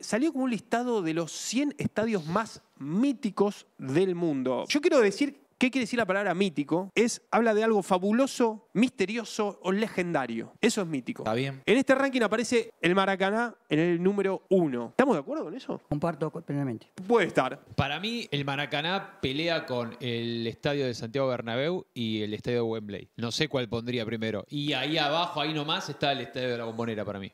salió como un listado de los 100 estadios más míticos del mundo. Yo quiero decir ¿Qué quiere decir la palabra mítico? Es, habla de algo fabuloso, misterioso o legendario. Eso es mítico. Está bien. En este ranking aparece el Maracaná en el número uno. ¿Estamos de acuerdo con eso? Comparto plenamente. Puede estar. Para mí, el Maracaná pelea con el estadio de Santiago Bernabéu y el estadio de Wembley. No sé cuál pondría primero. Y ahí abajo, ahí nomás, está el estadio de la Bombonera para mí.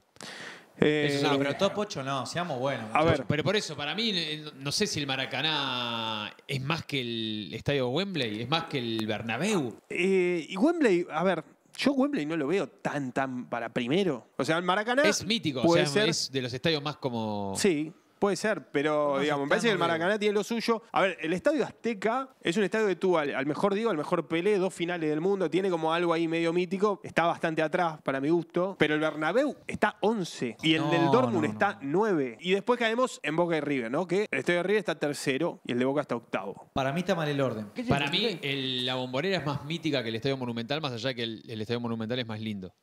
Eh, No, pero top 8 no, seamos buenos. a ver, Pero por eso, para mí, no sé si el Maracaná es más que el estadio Wembley, es más que el Bernabéu. eh, y Wembley, a ver, yo Wembley no lo veo tan, tan para primero. O sea, el Maracaná. Es mítico, o puede sea, ser. es de los estadios más como... Sí, puede ser, pero digamos, me parece que el Maracaná tiene lo suyo. A ver, el Estadio Azteca es un estadio que tuvo al, al mejor Diego, al mejor Pelé, dos finales del mundo, tiene como algo ahí medio mítico, está bastante atrás para mi gusto, pero el Bernabéu está 11 y el No, del Dortmund no, no. está 9. Y después caemos en Boca y River, ¿no? Que el Estadio de River está tercero y el de Boca está octavo. Para mí está mal el orden. Para mí, el- la bombonera es más mítica que el Estadio Monumental, más allá que el, el Estadio Monumental es más lindo.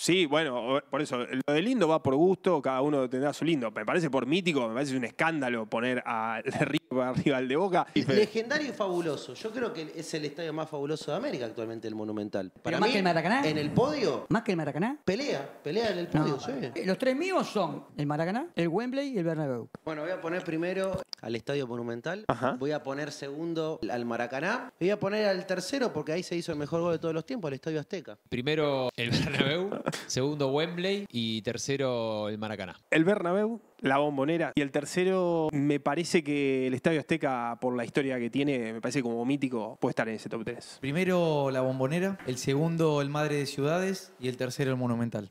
Sí, bueno, por eso, lo de lindo va por gusto, cada uno tendrá su lindo. Me parece por mítico, me parece un escándalo poner al de River arriba al de Boca. Legendario y fabuloso. Yo creo que es el estadio más fabuloso de América actualmente, el Monumental. Para más mí, que el Maracaná? En el podio, ¿Más que el Maracaná? pelea, pelea en el No. podio, sí. Eh, Los tres míos son el Maracaná, el Wembley y el Bernabéu. Bueno, voy a poner primero al Estadio Monumental. Ajá. Voy a poner segundo al Maracaná. Voy a poner al tercero, porque ahí se hizo el mejor gol de todos los tiempos, al Estadio Azteca. Primero el Bernabéu, segundo Wembley y tercero el Maracaná. El Bernabéu, la Bombonera y el tercero me parece que el Estadio Azteca por la historia que tiene, me parece como mítico, puede estar en ese top 3. Primero la bombonera, el segundo el Madre de Ciudades y el tercero el Monumental.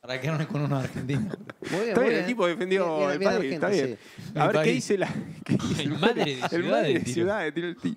Para quedarnos con uno argentino. Muy bien, Está bien, el tipo defendió el país, está bien. sí. A El ver, ¿qué dice la...? qué dice El madre de El madre ciudades, de ciudades, tiro el tiro.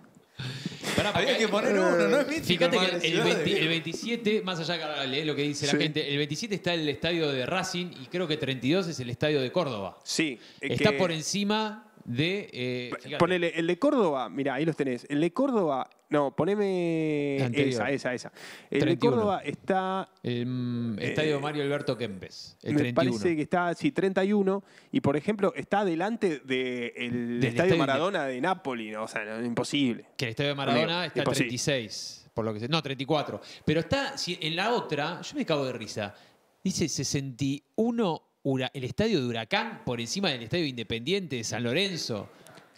Pará, Había que poner uno, no es mítico. Fíjate el que de el, Ciudades. 20 el 27, más allá que lee lo que dice Sí. la gente, el 27 está el estadio de Racing y creo que 32 es el estadio de Córdoba. Sí. es Está que- por encima de. eh, Ponele, el de Córdoba, mira, ahí los tenés. El de Córdoba, no, poneme esa, esa, esa. El 31. de Córdoba está el mm, estadio Mario Alberto Kempes, el me 31. parece que está, sí, 31. Y por ejemplo, está delante del Del estadio estadio Maradona de Napoli. ¿no? O sea, no, imposible. Que el estadio de Maradona está imposible. 36, por lo que sé. No, 34. Pero está, si- en la otra, yo me cago de risa. Dice 61 hura- el estadio de Huracán por encima del estadio Independiente de San Lorenzo.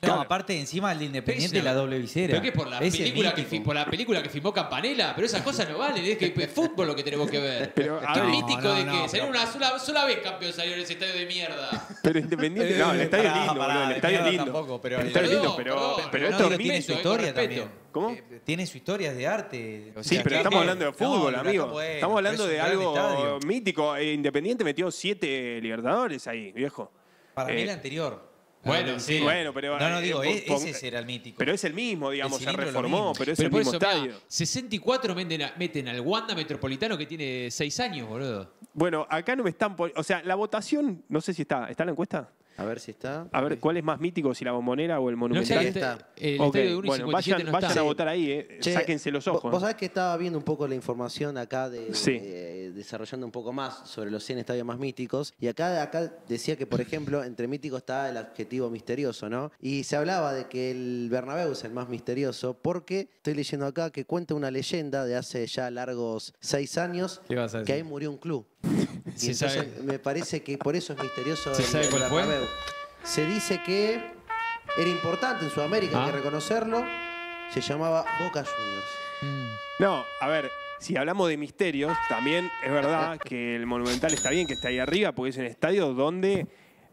No, aparte encima el de Independiente una- la doble visera. ¿Pero qué por la, es película que, por la película que filmó Campanella? Pero esas cosas no valen, es que es fútbol lo que tenemos que ver. Pero, ¿Qué ver, mítico no, de no, que salió una sola, sola vez campeón salió en ese estadio de mierda. Pero Independiente, no, el estadio es lindo, pará, boludo, el estadio es lindo. tampoco, pero el estadio es lindo, pero, perdón, pero pero esto no, tiene su historia también. ¿Cómo? Eh, tiene su historia de arte. O Sí, pero que- estamos que- hablando de No, fútbol, amigo. estamos hablando de algo mítico. Eh, Independiente metió siete Libertadores ahí, viejo. Para mí Eh, el anterior. Bueno, sí. Bueno, pero. No, no, eh, digo, e- pon- ese será el mítico. Pero es el mismo, digamos, se reformó, pero es Pero el mismo eso, estadio. 64 meten, a- meten al Wanda Metropolitano que tiene 6 años, boludo. Bueno, acá no me están. O sea, la votación, no sé si está. ¿Está la encuesta? A ver si está. A ver, ¿cuál es más mítico, si la bombonera o el No sé, monumental? Ahí el, está. el Ok, estadio de 1 y bueno, 57 vayan, no vayan está. a votar ahí, eh. Che, sáquense los ojos. Vos eh. sabés que estaba viendo un poco la información acá de, Sí. de- desarrollando un poco más sobre los 100 estadios más míticos y acá acá decía que por ejemplo entre mítico está el adjetivo misterioso, ¿no? Y se hablaba de que el Bernabéu es el más misterioso porque estoy leyendo acá que cuenta una leyenda de hace ya largos seis años ¿Qué vas a decir? que ahí murió un club. Y Se entonces sabe. me parece que por eso es misterioso ¿Se el, sabe el? Bernabéu. Se dice que era importante en Sudamérica, hay Ah. que reconocerlo. Se llamaba Boca Juniors. No, a ver, si hablamos de misterios, también es verdad que el Monumental está bien que está ahí arriba, porque es un estadio donde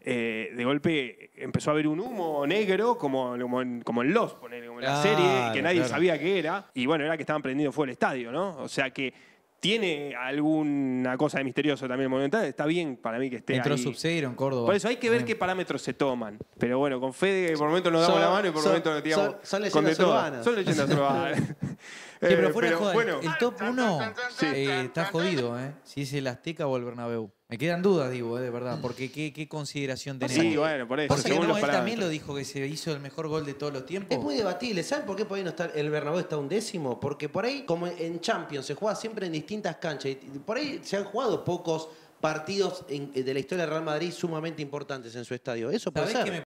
eh, de golpe empezó a haber un humo negro, como, como, en, como en Los, ponele, como en la serie, que nadie claro. sabía qué era. Y bueno, era que estaban prendiendo fuego el estadio, ¿no? O sea que tiene alguna cosa de misterioso también el Monumental. Está bien para mí que esté Entró ahí. Sub-Zero en Córdoba. Por eso hay que ver qué parámetros se toman. Pero bueno, con Fede por momentos nos damos Son- la mano y por momentos nos tiramos son- son leyendas urbanas. Son leyendas urbanas. Sí, Eh, pero fuera de joda, bueno, el top 1 está jodido, ¿eh? Si es el Azteca o el Bernabéu. Me quedan dudas, digo, eh, de verdad, porque ¿qué, qué consideración tenemos? sí, bueno, por eso. Pasa que según no, los él también lo dijo que se hizo el mejor gol de todos los tiempos. Es muy debatible. ¿Saben por qué por ahí no está el Bernabéu está un décimo? Porque por ahí, como en Champions, se juega siempre en distintas canchas. Y por ahí se han jugado pocos partidos en- de la historia del Real Madrid sumamente importantes en su estadio. Eso puede ¿Sabés ser. qué me